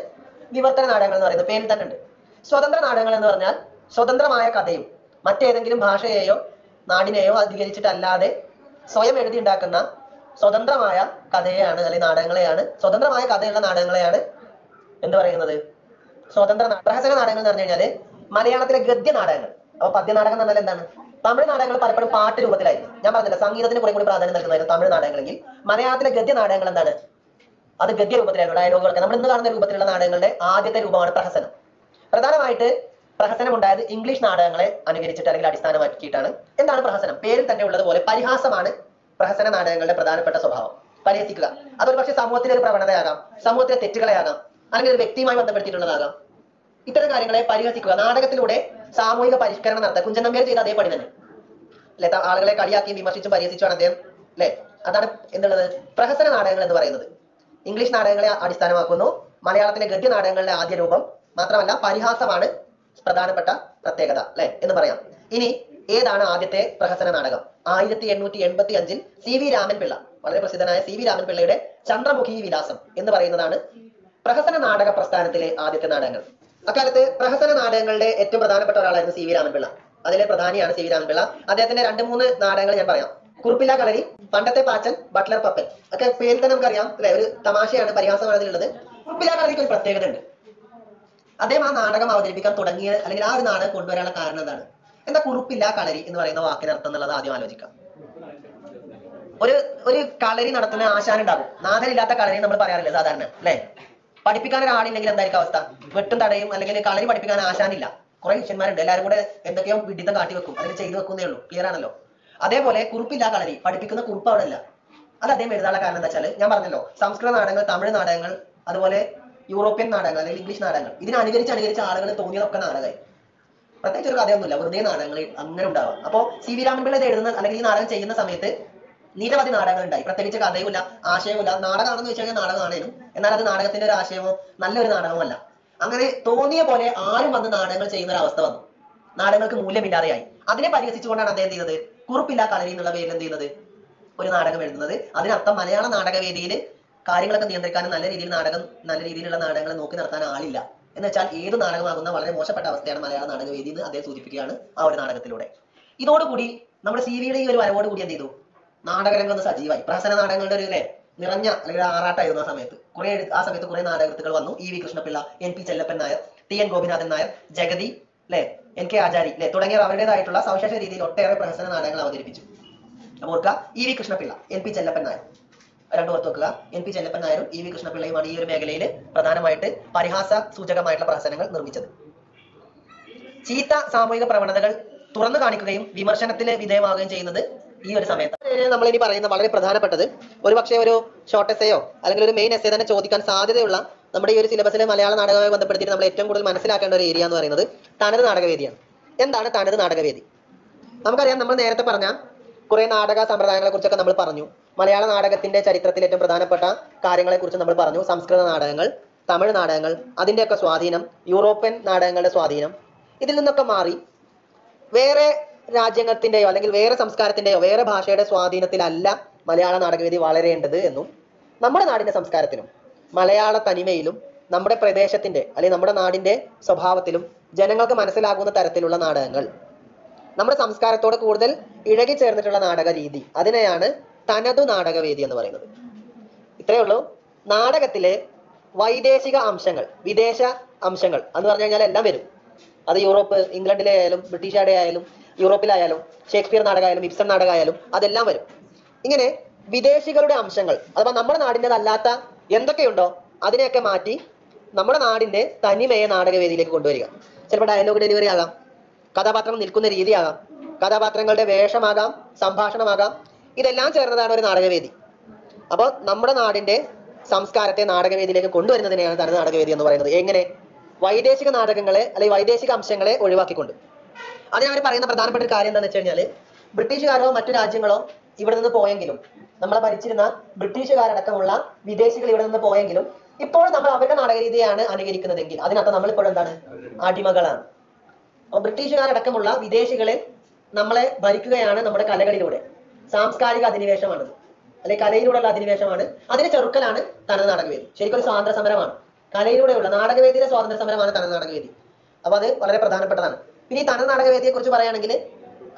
വിവർത്തന നാടകങ്ങൾ എന്ന് പറയുന്നത്. പേരിൽ തന്നെ ഉണ്ട്. സ്വതന്ത്ര നാടകങ്ങൾ എന്ന് പറഞ്ഞാൽ സ്വതന്ത്രമായ കഥയും മറ്റേതെങ്കിലും ഭാഷയെയോ നാടിനെയോ അധികരിച്ചിട്ടല്ലാതെ സ്വയം എഴുതി ഉണ്ടാക്കുന്ന സ്വതന്ത്രമായ കഥയെയാണ് അല്ലെങ്കിൽ നാടകങ്ങളെയാണ് സ്വതന്ത്രമായ കഥയുള്ള നാടകങ്ങളെയാണ് എന്ത് പറയുന്നത്? സ്വതന്ത്ര പ്രഹസന നാടകങ്ങൾ എന്ന് പറഞ്ഞു കഴിഞ്ഞാൽ മലയാളത്തിലെ ഗദ്യ നാടകങ്ങൾ. അപ്പൊ പദ്യ നാടകം എന്ന് പറഞ്ഞാൽ എന്താണ്? തമിഴ് നാടകങ്ങൾ പലപ്പോഴും പാട്ട് രൂപത്തിലായിരിക്കും ഞാൻ പറഞ്ഞില്ല സംഗീതത്തിന് കുറെ കൂടി പ്രാധാന്യം നൽകുന്നതായിരുന്നു തമിഴ് നാടകങ്ങളെങ്കിൽ. മലയാളത്തിലെ ഗദ്യ നാടകങ്ങൾ എന്താണ്? അത് ഗദ്യ രൂപത്തിലായിരുന്നു ഡയലോഗുകളൊക്കെ നമ്മൾ ഇന്ന് കാണുന്ന രൂപത്തിലുള്ള നാടകങ്ങളുടെ ആദ്യത്തെ രൂപമാണ് പ്രഹസനം. പ്രധാനമായിട്ട് പ്രഹസനം ഉണ്ടായത് ഇംഗ്ലീഷ് നാടകങ്ങളെ അനുകരിച്ചിട്ട് അല്ലെങ്കിൽ അടിസ്ഥാനമാക്കിയിട്ടാണ്. എന്താണ് പ്രഹസനം? പേരിൽ തന്നെ ഉള്ളതുപോലെ പരിഹാസമാണ് പ്രഹസന നാടകങ്ങളുടെ പ്രധാനപ്പെട്ട സ്വഭാവം. പരിഹസിക്കുക. അതൊരു പക്ഷേ സമൂഹത്തിലെ ഒരു പ്രവണതയാകാം സമൂഹത്തിലെ തെറ്റുകളെയാകാം അല്ലെങ്കിൽ ഒരു വ്യക്തിയുമായി ബന്ധപ്പെടുത്തിയിട്ടുള്ളതാകാം. ഇത്തരം കാര്യങ്ങളെ പരിഹസിക്കുക. നാടകത്തിലൂടെ സാമൂഹിക പരിഷ്കരണം നടത്തുക. കുഞ്ചൻ നമ്പ്യാർ ചെയ്ത അതേപടി തന്നെ. അല്ലെ? ആളുകളെ കളിയാക്കിയും വിമർശിച്ചും പരിഹസിച്ചുമാണ് അദ്ദേഹം അല്ലെ? അതാണ് എന്തുള്ളത്? പ്രഹസന നാടകങ്ങൾ എന്ന് പറയുന്നത്. ഇംഗ്ലീഷ് നാടകങ്ങളെ അടിസ്ഥാനമാക്കുന്നു. മലയാളത്തിലെ ഗദ്യ നാടകങ്ങളുടെ ആദ്യ രൂപം മാത്രമല്ല പരിഹാസമാണ് പ്രധാനപ്പെട്ട പ്രത്യേകത അല്ലെ? എന്ന് പറയാം. ഇനി ഏതാണ് ആദ്യത്തെ പ്രഹസന നാടകം? ആയിരത്തി എണ്ണൂറ്റി എൺപത്തി അഞ്ചിൽ സി വി രാമൻപിള്ള വളരെ പ്രസിദ്ധനായ സി വി രാമൻപിള്ളയുടെ ചന്ദ്രമുഖി വിലാസം എന്ന് പറയുന്നതാണ് പ്രഹസന നാടക പ്രസ്ഥാനത്തിലെ ആദ്യത്തെ നാടകങ്ങൾ. അക്കാലത്ത് പ്രഹസന നാടകങ്ങളുടെ ഏറ്റവും പ്രധാനപ്പെട്ട ഒരാളായിരുന്നു സി വി രാമൻപിള്ള. അതിലെ പ്രധാനിയാണ് സി വി രാമൻപിള്ള. അദ്ദേഹത്തിന്റെ രണ്ട് മൂന്ന് നാടകങ്ങൾ ഞാൻ പറയാം. കുറുപ്പില്ല കളരി പണ്ടത്തെ പാച്ചൻ ബട്ട്ലർ പപ്പൻ. ഒക്കെ പേരിൽ തന്നെ നമുക്കറിയാം അല്ലെ? ഒരു തമാശയാണ് പരിഹാസമാണ് അതിലുള്ളത് കുറുപ്പില്ല കളരിക്ക് ഒരു പ്രത്യേകത ഉണ്ട് അദ്ദേഹം ആ നാടകം അവതരിപ്പിക്കാൻ തുടങ്ങിയ അല്ലെങ്കിൽ ആ ഒരു നാടകം കൊണ്ടുവരാനുള്ള കാരണം എന്താണ്? എന്താ കുറുപ്പില്ല കളരി എന്ന് പറയുന്ന വാക്കിന് അർത്ഥം എന്നുള്ളത് ആദ്യം ആലോചിക്കാം. ഒരു ഒരു കളരി നടത്തുന്ന ആശാൻ ഉണ്ടാകും നാഥനില്ലാത്ത കളരി നമ്മൾ പറയാറില്ല സാധാരണ അല്ലെ? പഠിപ്പിക്കാൻ ഒരാളില്ലെങ്കിൽ എന്തായിരിക്കും അവസ്ഥ? വെട്ടും തടയും അല്ലെങ്കിൽ കളരി പഠിപ്പിക്കാൻ ആശാനില്ല. കുറെ ശിഷ്യന്മാരുണ്ട്. എല്ലാവരും കൂടെ എന്തൊക്കെയോ വിഡിതം കാട്ടി വെക്കും. അല്ലെങ്കിൽ ചെയ്തു വെക്കുന്നേ ഉള്ളൂ. ക്ലിയർ ആണല്ലോ? അതേപോലെ കുറിപ്പില്ല കളരി. പഠിപ്പിക്കുന്ന കുറിപ്പ് അവിടെ അല്ല അത് അദ്ദേഹം എഴുതാനുള്ള കാരണം എന്താ വെച്ചാൽ ഞാൻ പറഞ്ഞല്ലോ. സംസ്കൃത നാടകങ്ങൾ തമിഴ് നാടകങ്ങൾ അതുപോലെ യൂറോപ്യൻ നാടകങ്ങൾ അല്ലെങ്കിൽ ഇംഗ്ലീഷ് നാടകങ്ങൾ. ഇതിനെ അനുകരിച്ച് അനുകരിച്ച് ആളുകൾ തോന്നിയതൊക്കെ നാടകമായി പ്രത്യേകിച്ച് ഒരു കഥയൊന്നുമില്ല. വെറുതെ നാടകങ്ങൾ അങ്ങനെ ഉണ്ടാവാം. അപ്പോൾ സി വി രാമൻപിള്ള ഇത് എഴുതുന്ന അല്ലെങ്കിൽ ഈ നാടകം ചെയ്യുന്ന സമയത്ത് നിരവധി നാടകങ്ങൾ ഉണ്ടായി പ്രത്യേകിച്ച് കഥയുമില്ല ആശയവുമില്ല. നാടകമാണെന്ന് വെച്ച് കഴിഞ്ഞാൽ നാടകമാണേലും. എന്നാൽ അത് നാടകത്തിന്റെ ഒരു ആശയമോ നല്ലൊരു നാടകമല്ല അങ്ങനെ തോന്നിയ പോലെ ആരും വന്ന് നാടകങ്ങൾ ചെയ്യുന്ന ഒരു അവസ്ഥ വന്നു. നാടകങ്ങൾക്ക് മൂല്യമില്ലാതെയായി. അതിനെ പരിഹസിച്ചുകൊണ്ടാണ് അദ്ദേഹം ചെയ്യുന്നത് കുറിപ്പില്ല കളരി എന്നുള്ള പേരിൽ എന്ത് ചെയ്യുന്നത് ഒരു നാടകം എഴുതുന്നത്. അതിനർത്ഥം മലയാള നാടകവേദിയിൽ കാര്യങ്ങളൊക്കെ നിയന്ത്രിക്കാനും നല്ല രീതിയിൽ നാടകം നല്ല രീതിയിലുള്ള നാടകങ്ങൾ നോക്കി നടത്താൻ ആളില്ല. എന്ന് വെച്ചാൽ ഏത് നാടകമാകുന്ന വളരെ മോശപ്പെട്ട അവസ്ഥയാണ് മലയാള നാടകവേദി എന്ന് അദ്ദേഹം സൂചിപ്പിക്കുകയാണ് ആ ഒരു നാടകത്തിലൂടെ. ഇതോടുകൂടി നമ്മുടെ സി വിയുടെ ഈ ഒരു വരവോട് കൂടി എന്ത് ചെയ്തു? നാടകരംഗം ഒന്ന് സജീവായി. പ്രഹസന നാടകങ്ങളുടെ ഒരു അല്ലേ നിറഞ്ഞ അല്ലെങ്കിൽ ആറാട്ടായിരുന്നു ആ സമയത്ത്. കുറെ ആ സമയത്ത് കുറെ നാടകൃത്തുക്കൾ വന്നു. E V Krishna Pillai N P Chellappan Nair T N Gopinathan Nair Jagathy അല്ലെ എൻ കെ ആചാരി അല്ലെ തുടങ്ങിയവർ അവരുടേതായിട്ടുള്ള സവിശേഷ രീതിയിൽ ഒട്ടേറെ പ്രഹസന നാടകങ്ങൾ അവതരിപ്പിച്ചു. അപ്പൊ ഓർക്കുക E V Krishna Pillai N P Chellappan Nair. രണ്ടു ഓർത്ത് വെക്കുക എൻ പി ചെല്ലപ്പൻ നായരും ഇ വി കൃഷ്ണപിള്ളയുമാണ് ഈ ഒരു മേഖലയിൽ പ്രധാനമായിട്ട് പരിഹാസ സൂചകമായിട്ടുള്ള പ്രഹസനങ്ങൾ നിർമ്മിച്ചത്. ചീത്ത സാമൂഹിക പ്രവണതകൾ തുറന്നു കാണിക്കുകയും വിമർശനത്തിന് വിധേയമാവുകയും ചെയ്യുന്നത് ഈ ഒരു സമയത്ത്. നമ്മൾ ഇനി പറയുന്ന വളരെ പ്രധാനപ്പെട്ടത്. ഒരു പക്ഷേ ഒരു ഷോർട്ട് എസ്സേയോ അല്ലെങ്കിൽ ഒരു മെയിൻ എസ്സേ തന്നെ ചോദിക്കാൻ സാധ്യതയുള്ള നമ്മുടെ ഈ ഒരു സിലബസിലെ മലയാള നാടകവുമായി ബന്ധപ്പെടുത്തിയിട്ട് നമ്മൾ ഏറ്റവും കൂടുതൽ മനസ്സിലാക്കേണ്ട ഒരു ഏരിയ എന്ന് പറയുന്നത് തനത് നാടകവേദിയാണ്. എന്താണ് തനത് നാടകവേദി? നമുക്കറിയാം നമ്മൾ നേരത്തെ പറഞ്ഞ കുറെ നാടക സമ്പ്രദായങ്ങളെ കുറിച്ചൊക്കെ നമ്മൾ പറഞ്ഞു. മലയാള നാടകത്തിന്റെ ചരിത്രത്തിൽ ഏറ്റവും പ്രധാനപ്പെട്ട കാര്യങ്ങളെ കുറിച്ച് നമ്മൾ പറഞ്ഞു. സംസ്കൃത നാടകങ്ങൾ തമിഴ് നാടകങ്ങൾ അതിന്റെയൊക്കെ സ്വാധീനം യൂറോപ്യൻ നാടകങ്ങളുടെ സ്വാധീനം. ഇതിൽ നിന്നൊക്കെ മാറി വേറെ രാജ്യത്തിന്റെയോ അല്ലെങ്കിൽ വേറെ സംസ്കാരത്തിന്റെയോ വേറെ ഭാഷയുടെ സ്വാധീനത്തിലല്ല മലയാള നാടകവേദി വളരേണ്ടത് എന്നും നമ്മുടെ നാടിന്റെ സംസ്കാരത്തിനും മലയാള തനിമയിലും നമ്മുടെ പ്രദേശത്തിന്റെ അല്ലെങ്കിൽ നമ്മുടെ നാടിന്റെ സ്വഭാവത്തിലും ജനങ്ങൾക്ക് മനസ്സിലാകുന്ന തരത്തിലുള്ള നാടകങ്ങൾ. നമ്മുടെ സംസ്കാരത്തോട് കൂടുതൽ ഇഴകി ചേർന്നിട്ടുള്ള നാടക രീതി അതിനെയാണ് തനതു നാടകവേദി എന്ന് പറയുന്നത്. ഇത്രയേ ഉള്ളൂ. നാടകത്തിലെ വൈദേശിക അംശങ്ങൾ വിദേശ അംശങ്ങൾ എന്ന് പറഞ്ഞു കഴിഞ്ഞാൽ എല്ലാം വരും. അത് യൂറോപ്പ് ഇംഗ്ലണ്ടിലെ ആയാലും ബ്രിട്ടീഷുകാരുടെ ആയാലും യൂറോപ്പിലായാലും ഷേക്സ്പിയർ നാടകമായാലും ഇബ്സൺ നാടകമായാലും അതെല്ലാം വരും. ഇങ്ങനെ വിദേശികളുടെ അംശങ്ങൾ അഥവാ നമ്മുടെ നാടിന്റെതല്ലാത്ത എന്തൊക്കെയുണ്ടോ അതിനെയൊക്കെ മാറ്റി നമ്മുടെ നാടിന്റെ തനിമയെ നാടകവേദിയിലേക്ക് കൊണ്ടുവരിക. ചിലപ്പോൾ ഡയലോഗ് ഡെലിവറി ആകാം കഥാപാത്രം നിൽക്കുന്ന രീതിയാകാം കഥാപാത്രങ്ങളുടെ വേഷമാകാം സംഭാഷണമാകാം ഇതെല്ലാം ചേർന്നതാണ് ഒരു നാടകവേദി. അപ്പോൾ നമ്മുടെ നാടിന്റെ സംസ്കാരത്തെ നാടകവേദിയിലേക്ക് കൊണ്ടുവരുന്നതിനെയാണ് തനത് നാടകവേദി എന്ന് പറയുന്നത്. എങ്ങനെ? വൈദേശിക നാടകങ്ങളെ അല്ലെങ്കിൽ വൈദേശിക അംശങ്ങളെ ഒഴിവാക്കിക്കൊണ്ട്. അതിന് അവർ പറയുന്ന പ്രധാനപ്പെട്ട ഒരു കാര്യം എന്താണെന്ന് വെച്ച് കഴിഞ്ഞാൽ ബ്രിട്ടീഷുകാരോ മറ്റു രാജ്യങ്ങളോ ഇവിടെ നിന്ന് പോയെങ്കിലും നമ്മളെ ഭരിച്ചിരുന്ന ബ്രിട്ടീഷുകാരടക്കമുള്ള വിദേശികൾ ഇവിടെ നിന്ന് പോയെങ്കിലും ഇപ്പോൾ നമ്മൾ അവരുടെ നാടകരീതിയാണ് അനുകരിക്കുന്നതെങ്കിൽ അതിനർത്ഥം നമ്മൾ ഇപ്പോൾ എന്താണ്? അടിമകളാണ്. അപ്പൊ ബ്രിട്ടീഷുകാരടക്കമുള്ള വിദേശികളെ നമ്മളെ ഭരിക്കുകയാണ് നമ്മുടെ കലകളിലൂടെ. സാംസ്കാരിക അധിനിവേശമാണത്. അല്ലെ കലയിലൂടെയുള്ള അധിനിവേശമാണ്. അതിന് ചെറുക്കലാണ് തനത് നാടകവേദി. ശരിക്കും ഒരു സ്വാതന്ത്ര്യ സമരമാണ് കലയിലൂടെയുള്ള നാടകവേദിയിലെ സ്വാതന്ത്ര്യ സമരമാണ് തനത് നാടകവേദി. അപ്പൊ അത് വളരെ പ്രധാനപ്പെട്ടതാണ്. പിന്നെ ഈ തനത് നാടകവേദിയെ കുറിച്ച് പറയുകയാണെങ്കിൽ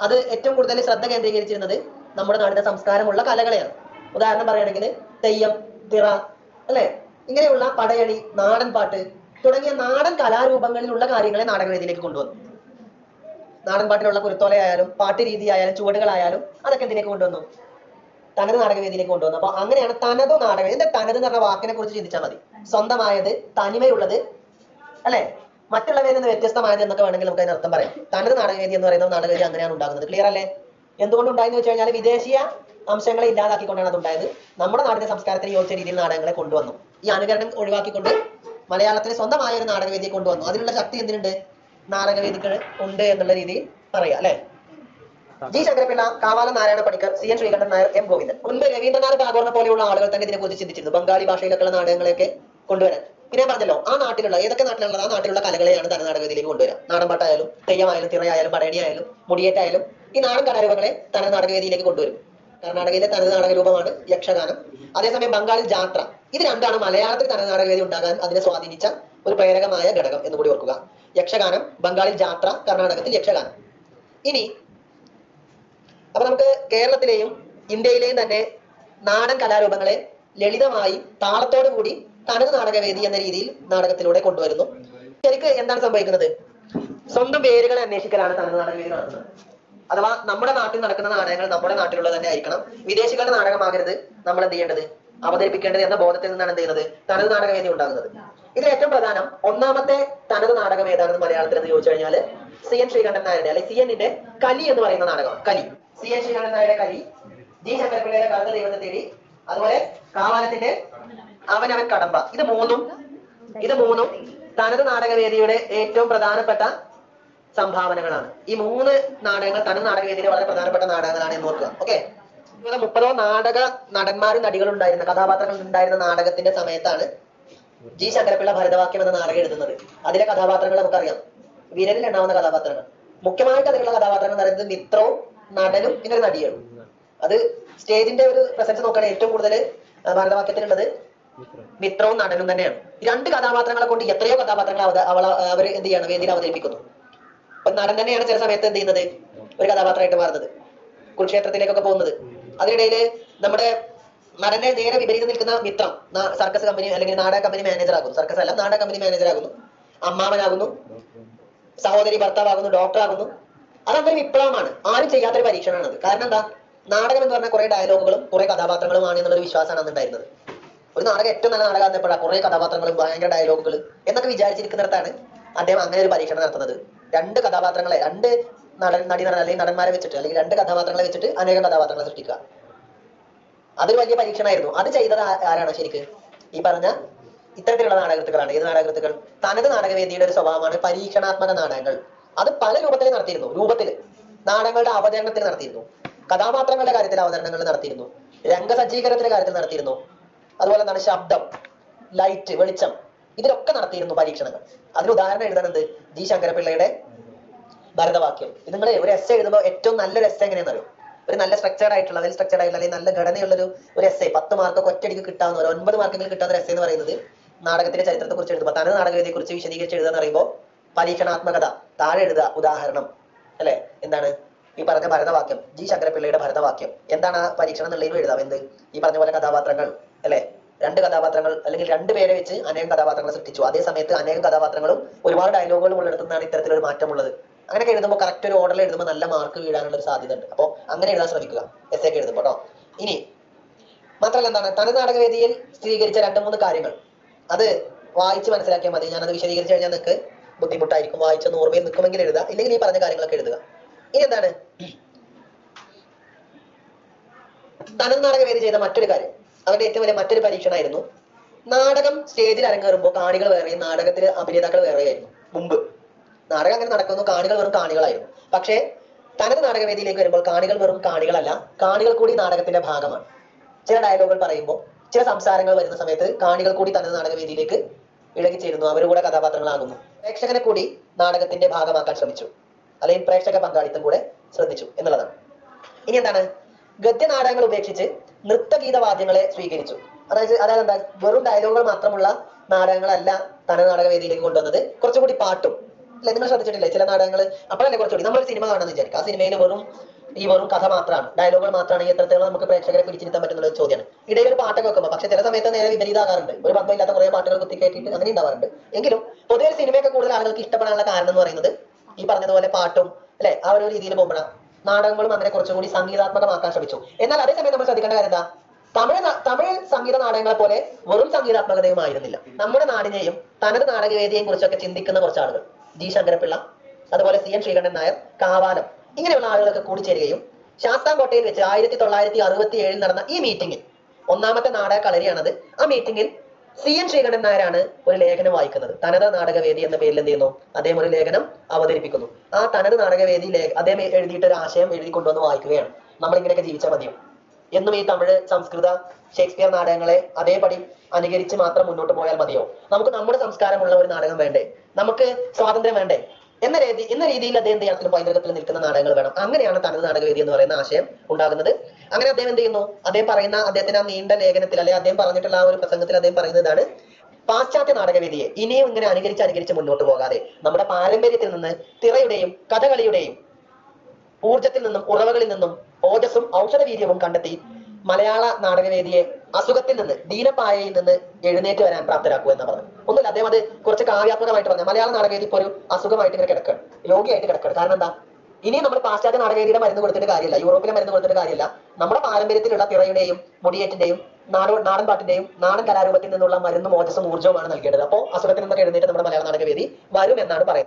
അത് ഏറ്റവും കൂടുതൽ ശ്രദ്ധ കേന്ദ്രീകരിച്ചിരുന്നത് നമ്മുടെ നാടിന്റെ സംസ്കാരമുള്ള കലകളെയാണ്. ഉദാഹരണം പറയുകയാണെങ്കിൽ തെയ്യം തിറ അല്ലെ? ഇങ്ങനെയുള്ള പടയണി നാടൻ പാട്ട് തുടങ്ങിയ നാടൻ കലാരൂപങ്ങളിലുള്ള കാര്യങ്ങളെ നാടകവേദിയിലേക്ക് കൊണ്ടുവന്നു. നാടൻ പാട്ടിലുള്ള കുരുത്തോലയായാലും പാട്ട് രീതി ആയാലും ചുവടുകളായാലും അതൊക്കെ എന്തിനേക്ക് കൊണ്ടുവന്നു? തനത് നാടകവേദിയിലേക്ക് കൊണ്ടുവന്നു. അപ്പൊ അങ്ങനെയാണ് തനത് നാടകം. എന്താ തനത് എന്ന് പറഞ്ഞ വാക്കിനെ കുറിച്ച് ചിന്തിച്ചാൽ മതി. സ്വന്തമായത് തനിമയുള്ളത് അല്ലെ? മറ്റുള്ളവരിൽ നിന്ന് വ്യത്യസ്തമായത് എന്നൊക്കെ വേണമെങ്കിൽ നമുക്ക് അതിന് അർത്ഥം പറയാം. തനത് നാടകവേദി എന്ന് പറയുന്നത് നാടകവേദി അങ്ങനെയാണ് ഉണ്ടാകുന്നത്. ക്ലിയർ അല്ലേ? എന്തുകൊണ്ട് ഉണ്ടായെന്ന് വെച്ച് കഴിഞ്ഞാൽ വിദേശീയ അംശങ്ങളെ ഇല്ലാതാക്കിക്കൊണ്ടാണ് അത് ഉണ്ടായത് നമ്മുടെ നാടിന്റെ സംസ്കാരത്തിന് യോജിച്ച രീതിയിൽ നാടകങ്ങളെ കൊണ്ടുവന്നു. ഈ അനുകരണം ഒഴിവാക്കിക്കൊണ്ട് മലയാളത്തിന് സ്വന്തമായ ഒരു നാടകവേദിയെ കൊണ്ടുവന്നു. അതിനുള്ള ശക്തി എന്തിനുണ്ട്? നാടകവേദികൾ ഉണ്ട് എന്നുള്ള രീതിയിൽ പറയാം അല്ലെ? G Sankara Pillai Kavalam Narayana Panicker C N Sreekantan Nair M Govindan. മുൻപ് രവീന്ദ്രനാഥ് ടാഗോറിനെ പോലെയുള്ള ആളുകൾ തന്നെ ഇതിനെക്കുറിച്ച് ചിന്തിച്ചിരുന്നു. ബംഗാളി ഭാഷയിലൊക്കെയുള്ള നാടകങ്ങളെയൊക്കെ കൊണ്ടുവരാൻ. ഞാൻ പറഞ്ഞല്ലോ ആ നാട്ടിലുള്ള ഏതൊക്കെ നാട്ടിലുള്ള ആ നാട്ടിലുള്ള കലകളെയാണ് തന നാടകത്തിലേക്ക് കൊണ്ടുവരിക നാടൻ പാട്ടായാലും തെയ്യമായാലും തിറയായാലും പടയണിയായാലും മുടിയേറ്റായാലും ഈ നാടൻ കലാരൂപങ്ങളെ തന നാടകവേദിയിലേക്ക് കൊണ്ടുവരും. കർണാടകയിലെ തനത് നാടക രൂപമാണ് യക്ഷഗാനം. അതേസമയം ബംഗാളിൽ ജാത്ര. ഇത് രണ്ടാണ് മലയാളത്തിൽ തനത് നാടകവേദി ഉണ്ടാകാൻ അതിനെ സ്വാധീനിച്ച ഒരു പ്രേരകമായ ഘടകം എന്ന് കൂടി ഓർക്കുക. യക്ഷഗാനം ബംഗാളിൽ ജാത്ര കർണാടകത്തിൽ യക്ഷഗാനം. ഇനി അപ്പൊ നമുക്ക് കേരളത്തിലെയും ഇന്ത്യയിലെയും തന്നെ നാടൻ കലാരൂപങ്ങളെ ലളിതമായി താളത്തോടു കൂടി തനത് നാടകവേദി എന്ന രീതിയിൽ നാടകത്തിലൂടെ കൊണ്ടുവരുന്നു. ശരിക്ക് എന്താണ് സംഭവിക്കുന്നത്? സ്വന്തം വേരുകളെ അന്വേഷിക്കലാണ് തനത് നാടകവേദി നടത്തുന്നത്. അഥവാ നമ്മുടെ നാട്ടിൽ നടക്കുന്ന നാടകങ്ങൾ നമ്മുടെ നാട്ടിലുള്ളത് തന്നെ ആയിരിക്കണം. വിദേശികളുടെ നാടകമാകരുത്. നമ്മൾ എന്ത് ചെയ്യേണ്ടത്? അവതരിപ്പിക്കേണ്ടത് എന്ന ബോധത്തിൽ നിന്നാണ് എന്ത് ചെയ്യുന്നത്? തനത് നാടകവേദി ഉണ്ടാകുന്നത്. ഇതിൽ ഏറ്റവും പ്രധാനം ഒന്നാമത്തെ തനത് നാടകം ഏതാണെന്ന് മലയാളത്തിൽ എന്ന് ചോദിച്ചു കഴിഞ്ഞാൽ സി എൻ ശ്രീകണ്ഠൻ നായരുടെ അല്ലെ സി എന്നിന്റെ കലി എന്ന് പറയുന്ന നാടകം. കലി. സി എൻ ശ്രീകണ്ഠൻ നായരുടെ കലി. ജി ശങ്കരപിള്ളയുടെ കറുത്ത ദൈവത്തെ തേടി അതുപോലെ കാവാലത്തിന്റെ അവനവൻ കടമ്പ. ഇത് മൂന്നും ഇത് മൂന്നും തനത് നാടകവേദിയുടെ ഏറ്റവും പ്രധാനപ്പെട്ട സംഭാവനകളാണ്. ഈ മൂന്ന് നാടകങ്ങൾ തനത് നാടകവേദിയുടെ വളരെ പ്രധാനപ്പെട്ട നാടകങ്ങളാണ് എന്ന് ഓർക്കുക. ഓക്കെ മുപ്പതോ നാടക നടന്മാരും നടികളും ഉണ്ടായിരുന്ന കഥാപാത്രങ്ങൾ ഉണ്ടായിരുന്ന നാടകത്തിന്റെ സമയത്താണ് ജി ശങ്കരപ്പിള്ള ഭരതവാക്യം എന്ന നാടകം എഴുതുന്നത്. അതിലെ കഥാപാത്രങ്ങൾ നമുക്കറിയാം. വിരലിൽ ഉണ്ടാവുന്ന കഥാപാത്രങ്ങൾ. മുഖ്യമായിട്ട് അതിലുള്ള കഥാപാത്രങ്ങൾ എന്ന് പറയുന്നത് മിത്രവും നടനും പിന്നെ ഒരു നടിയാണ്. അത് സ്റ്റേജിന്റെ ഒരു പ്രസൻസ് നോക്കുകയാണെങ്കിൽ ഏറ്റവും കൂടുതൽ ഭരതവാക്യത്തിലുള്ളത്. മിത്രവും നടനും തന്നെയാണ്. രണ്ട് കഥാപാത്രങ്ങളെ കൊണ്ട് എത്രയോ കഥാപാത്രങ്ങൾ അവൾ അവർ എന്ത് ചെയ്യാണ്? വേദിയിൽ അവതരിപ്പിക്കുന്നു. അപ്പൊ നടൻ തന്നെയാണ് ചില സമയത്ത് എന്ത് ചെയ്യുന്നത്? ഒരു കഥാപാത്രമായിട്ട് മാറുന്നത്. കുരുക്ഷേത്രത്തിലേക്കൊക്കെ പോകുന്നത്. അതിനിടയിൽ നമ്മുടെ നടന്റെ നേരെ വിപരീതം നിൽക്കുന്ന മിത്രം സർക്കസ് കമ്പനി അല്ലെങ്കിൽ നാടക കമ്പനി മാനേജർ ആകുന്നു. സർക്കസ് അല്ല നാടക കമ്പനി മാനേജർ ആകുന്നു. അമ്മാവനാകുന്നു. സഹോദരി ഭർത്താവാകുന്നു ഡോക്ടർ ആകുന്നു. അതൊന്നൊരു വിപ്ലവമാണ്. ആരും ചെയ്യാത്തൊരു പരീക്ഷണമാണ് അത് കാരണം എന്താ? നാടകം എന്ന് പറഞ്ഞാൽ കുറെ ഡയലോഗുകളും കുറെ കഥാപാത്രങ്ങളുമാണ് എന്നുള്ള ഒരു വിശ്വാസമാണ് അന്ന് ഉണ്ടായിരുന്നത് ഒരു നാടകം ഏറ്റവും നല്ല നാടകം എപ്പോഴാണ് കുറെ കഥാപാത്രങ്ങളും ഭയങ്കര ഡയലോഗുകൾ എന്നൊക്കെ വിചാരിച്ചിരിക്കുന്നിടത്താണ് അദ്ദേഹം അങ്ങനെ ഒരു പരീക്ഷണം നടത്തുന്നത്. രണ്ട് കഥാപാത്രങ്ങളെ രണ്ട് നടൻ നടി നടൻ അല്ലെങ്കിൽ നടന്മാരെ വെച്ചിട്ട് അല്ലെങ്കിൽ രണ്ട് കഥാപാത്രങ്ങളെ വെച്ചിട്ട് അനേകം കഥാപാത്രങ്ങളെ സൃഷ്ടിക്കുക. അതൊരു വലിയ പരീക്ഷണമായിരുന്നു. അത് ചെയ്തത് ആരാണ് ശരിക്ക്? ഈ പറഞ്ഞ ഇത്തരത്തിലുള്ള നാടകൃത്തുക്കളാണ് ഏത് നാടകൃത്തുക്കൾ തനത് നാടകവേദിയുടെ ഒരു സ്വഭാവമാണ് പരീക്ഷണാത്മക നാടകങ്ങൾ. അത് പല രൂപത്തിൽ നടത്തിയിരുന്നു. രൂപത്തിൽ. നാടകങ്ങളുടെ അവതരണത്തിൽ നടത്തിയിരുന്നു. കഥാപാത്രങ്ങളുടെ കാര്യത്തിൽ അവതരണങ്ങൾ നടത്തിയിരുന്നു. രംഗസജ്ജീകരണത്തിന്റെ കാര്യത്തിൽ നടത്തിയിരുന്നു. അതുപോലെ എന്താണ് ശബ്ദം ലൈറ്റ് വെളിച്ചം. ഇതിലൊക്കെ നടത്തിയിരുന്നു പരീക്ഷണങ്ങൾ. അതിന് ഉദാഹരണം എഴുതാനുണ്ട് ജി ശങ്കരപിള്ളയുടെ ഭരതവാക്യം. ഇത് നിങ്ങൾ ഒരു എസ് എഴുതുമ്പോൾ ഏറ്റവും നല്ലൊരു എസ് എങ്ങനെയാണെന്നറിയോ? ഒരു നല്ല സ്ട്രക്ചേർഡ് ആയിട്ടുള്ള വെൽ സ്ട്രക്ചേർഡ് ആയിട്ടുള്ള അല്ലെങ്കിൽ നല്ല ഘടനയുള്ള ഒരു ഒരു എസ് പത്ത് മാർക്ക് ഒറ്റയടിക്ക് കിട്ടാവുന്ന ഒരു ഒൻപത് മാർക്കെങ്കിലും കിട്ടാവുന്ന ഒരു എസ് എന്ന് പറയുന്നത് നാടകത്തിന്റെ ചരിത്രത്തെ കുറിച്ച് എഴുതുമ്പോൾ തനത് നാടകത്തെ കുറിച്ച് വിശദീകരിച്ച് എഴുതാൻ പറയുമ്പോൾ പരീക്ഷണാത്മകത താഴെ എഴുതുക ഉദാഹരണം. അല്ലെ? എന്താണ്? ഈ പറഞ്ഞ ഭരതവാക്യം ജി ശങ്കരപിള്ളയുടെ ഭരതവാക്യം. എന്താണ് ആ പരീക്ഷണം എന്നുള്ളതിനും എഴുതാം എന്ത്? ഈ പറഞ്ഞ പോലെ കഥാപാത്രങ്ങൾ. അല്ലെ? രണ്ട് കഥാപാത്രങ്ങൾ അല്ലെങ്കിൽ രണ്ട് പേരെ വെച്ച് അനേകം കഥാപാത്രങ്ങൾ സൃഷ്ടിച്ചു. അതേ സമയത്ത് അനേകം കഥാപാത്രങ്ങളും ഒരുപാട് ഡയലോഗുകളും ഉള്ളിടത്തുനിന്നാണ് ഇത്തരത്തിലൊരു മാറ്റമുള്ളത്. അങ്ങനെയൊക്കെ എഴുതുമ്പോൾ കറക്റ്റ് ഒരു ഓർഡറിൽ എഴുതുമ്പോൾ നല്ല മാർക്ക് വീഴാനുള്ള ഒരു സാധ്യത ഉണ്ട് അപ്പോൾ അങ്ങനെ എഴുതാൻ ശ്രമിക്കുക. എസ് ഒക്കെ എഴുതുമ്പോൾ കേട്ടോ ഇനി മാത്രമല്ല എന്താണ്? തനത് നാടകവേദിയിൽ സ്ഥിരീകരിച്ച രണ്ട് മൂന്ന് കാര്യങ്ങൾ. അത് വായിച്ച് മനസ്സിലാക്കിയാൽ മതി. ഞാനത് വിശദീകരിച്ച് കഴിഞ്ഞാൽ നിങ്ങൾക്ക് ബുദ്ധിമുട്ടായിരിക്കും. വായിച്ചൊന്ന് ഓർമ്മയിൽ നിൽക്കുമെങ്കിൽ എഴുതുക. ഇല്ലെങ്കിൽ ഈ പറഞ്ഞ കാര്യങ്ങളൊക്കെ എഴുതുക. ഇനി എന്താണ്? തനത് നാടകവേദി ചെയ്ത മറ്റൊരു കാര്യം. അവരുടെ ഏറ്റവും വലിയ മറ്റൊരു പരീക്ഷണമായിരുന്നു നാടകം സ്റ്റേജിൽ അരങ്ങേറുമ്പോൾ കാണികൾ വേറെയും നാടകത്തിൽ അഭിനേതാക്കൾ വേറെയായിരുന്നു. മുമ്പ്. നാടകം അങ്ങനെ നടക്കുന്നു കാണികൾ വെറും കാണികളായിരുന്നു. പക്ഷേ തനത് നാടകവേദിയിലേക്ക് വരുമ്പോൾ കാണികൾ വെറും കാണികളല്ല കാണികൾ കൂടി നാടകത്തിന്റെ ഭാഗമാണ്. ചില ഡയലോഗുകൾ പറയുമ്പോൾ ചില സംസാരങ്ങൾ വരുന്ന സമയത്ത് കാണികൾ കൂടി തനത് നാടകവേദിയിലേക്ക് ഇഴകിച്ചേരുന്നു ചേരുന്നു കൂടെ കഥാപാത്രങ്ങളാകുന്നു. പ്രേക്ഷകനെ കൂടി നാടകത്തിന്റെ ഭാഗമാക്കാൻ ശ്രമിച്ചു. അല്ലെങ്കിൽ പ്രേക്ഷക പങ്കാളിത്തം കൂടെ ശ്രദ്ധിച്ചു എന്നുള്ളതാണ്. ഇനി എന്താണ്? ഗദ്യ നാടകങ്ങൾ ഉപേക്ഷിച്ച് നൃത്തഗീത വാദ്യങ്ങളെ സ്വീകരിച്ചു. അതായത് അതായത് എന്താ വെറും ഡയലോഗുകൾ മാത്രമുള്ള നാടകങ്ങളല്ല തനത് നാടകവേദിയിലേക്ക് കൊണ്ടുവന്നത്. കുറച്ചുകൂടി പാട്ടും. അല്ലെ നിങ്ങൾ ശ്രദ്ധിച്ചിട്ടില്ലേ? ചില നാടകങ്ങൾ അപ്പോഴല്ലേ കുറച്ചുകൂടി? നമ്മൾ സിനിമ കാണാന്ന് വിചാരിക്കും. ആ സിനിമയിൽ വെറും ഈ വെറും കഥ മാത്രമാണ്. ഡയലോഗുകൾ മാത്രമാണ് എത്രത്തോളം നമുക്ക് പ്രേക്ഷകരെ പിടിച്ചിരുത്താൻ പറ്റുന്ന ഒരു ചോദ്യമാണ്. ഇടയിൽ ഒരു പാട്ടൊക്കെ വെക്കുമ്പോൾ പക്ഷെ ചില സമയത്ത് നേരെ വിപരീതമാകാറുണ്ട് ഒരു പത്മയില്ലാത്ത കുറെ പാട്ടുകൾ കുത്തി കയറ്റിയിട്ട് അങ്ങനെ ഉണ്ടാവാറുണ്ട്. എങ്കിലും പൊതുവെ സിനിമയൊക്കെ കൂടുതൽ ആളുകൾക്ക് ഇഷ്ടപ്പെടാനുള്ള കാരണം എന്ന് പറയുന്നത് ഈ പറഞ്ഞതുപോലെ പാട്ടും അല്ലെ ആ ഒരു രീതിയിൽ പോകുമ്പോഴാണ്. നാടകങ്ങളും അങ്ങനെ കുറച്ചും കൂടി സംഗീതാത്മകമാക്കാൻ ശ്രമിച്ചു. എന്നാൽ അതേസമയം നമ്മൾ ശ്രദ്ധിക്കേണ്ട കാര്യം എന്താ? തമിഴ് തമിഴ് സംഗീത നാടകങ്ങളെ പോലെ വെറും സംഗീതാത്മകതയും ആയിരുന്നില്ല. നമ്മുടെ നാടിനെയും തനത് നാടകവേദിയെയും കുറിച്ചൊക്കെ ചിന്തിക്കുന്ന കുറച്ച് ആളുകൾ ജി. ശങ്കരപിള്ള അതുപോലെ സി. എൻ. ശ്രീകണ്ഠൻ നായർ കാവാലം ഇങ്ങനെയുള്ള ആളുകളൊക്കെ കൂടിച്ചേരുകയും ശാസ്താംകോട്ടയിൽ വെച്ച് ആയിരത്തി തൊള്ളായിരത്തി അറുപത്തി ഏഴിൽ നടന്ന ഈ മീറ്റിംഗിൽ ഒന്നാമത്തെ നാടക കളരിയാണത് ആ മീറ്റിംഗിൽ സി എൻ ശ്രീകണ്ഠൻ നായരാണ് ഒരു ലേഖനം വായിക്കുന്നത്. തനത് നാടകവേദി എന്ന പേരിൽ എന്ത് ചെയ്യുന്നു? അദ്ദേഹം ഒരു ലേഖനം അവതരിപ്പിക്കുന്നു. ആ തനത് നാടകവേദി അദ്ദേഹം എഴുതിയിട്ട് ഒരു ആശയം എഴുതി കൊണ്ടുവന്ന് വായിക്കുകയാണ്. നമ്മൾ ഇങ്ങനെയൊക്കെ ജീവിച്ചാൽ മതിയോ? എന്നും ഈ തമിഴ് സംസ്കൃത ഷേക്സ്പിയർ നാടകങ്ങളെ അതേപടി അനുകരിച്ച് മാത്രം മുന്നോട്ട് പോയാൽ മതിയോ? നമുക്ക് നമ്മുടെ സംസ്കാരമുള്ള ഒരു നാടകം വേണ്ടേ? നമുക്ക് സ്വാതന്ത്ര്യം വേണ്ടേ? എന്ന രീതി എന്ന രീതിയിൽ അദ്ദേഹം ചെയ്യണം പൈതൃകത്തിൽ നിൽക്കുന്ന നാടകങ്ങൾ വേണം. അങ്ങനെയാണ് തനത് നാടകവേദി എന്ന് പറയുന്ന ആശയം ഉണ്ടാകുന്നത്. അങ്ങനെ അദ്ദേഹം എന്ത് ചെയ്യുന്നു? അദ്ദേഹം പറയുന്ന അദ്ദേഹത്തിന്റെ ആ നീണ്ട ലേഖനത്തിൽ അല്ലെ അദ്ദേഹം പറഞ്ഞിട്ടുള്ള ആ ഒരു പ്രസംഗത്തിൽ അദ്ദേഹം പറയുന്നതാണ് പാശ്ചാത്യ നാടകവേദിയെ ഇനിയും ഇങ്ങനെ അനുകരിച്ച് അനുകരിച്ച് മുന്നോട്ട് പോകാതെ നമ്മുടെ പാരമ്പര്യത്തിൽ നിന്ന് തിറയുടെയും കഥകളിയുടെയും ഊർജത്തിൽ നിന്നും ഉറവകളിൽ നിന്നും ഓജസ്സും ഔഷധവീര്യവും കണ്ടെത്തി മലയാള നാടകവേദിയെ അസുഖത്തിൽ നിന്ന് ദീനപ്പായയിൽ നിന്ന് എഴുന്നേറ്റ് വരാൻ പ്രാപ്തരാക്കുക എന്ന് പറഞ്ഞു ഒന്നുമില്ല അദ്ദേഹം അത് കുറച്ച് കാവ്യാത്മകമായിട്ട് പറഞ്ഞു മലയാള നാടകവേദി ഇപ്പോൾ ഒരു അസുഖമായിട്ട് ഇങ്ങനെ കിടക്കുക രോഗിയായിട്ട് കിടക്കുക കാരണം എന്താ? ഇനി നമ്മൾ പാശ്ചാത്യ നാടകരീതിയുടെ മരുന്ന് കൊടുത്തിട്ട് കാര്യമില്ല. യൂറോപ്പിലെ മരുന്ന് കൊടുത്തിട്ട് കാര്യമില്ല. നമ്മുടെ പാരമ്പര്യത്തിലുള്ള തിറയുടെയും മുടിയേറ്റിന്റെയും നാടൻ നാടൻ പാട്ടിന്റെയും നാടൻ കലാരൂപത്തിൽ നിന്നുള്ള മരുന്നും ഓജസ്സും ഊർജവുമാണ് നൽകേണ്ടത്. അപ്പോൾ അസുഖത്തിൽ നിന്നൊക്കെ എഴുന്നേറ്റ് നമ്മുടെ മലയാള നാടകവേദി വരും എന്നാണ് പറയുന്നത്.